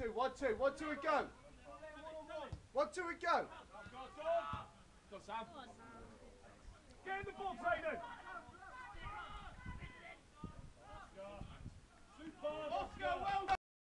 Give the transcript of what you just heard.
two, one, two, one, two, and go. One, two, and go. Go, Sam. Get in the ball, Trainer.